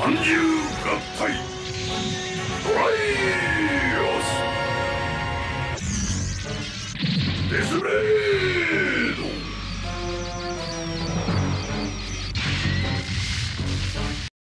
三重合体。トライオスデスレイ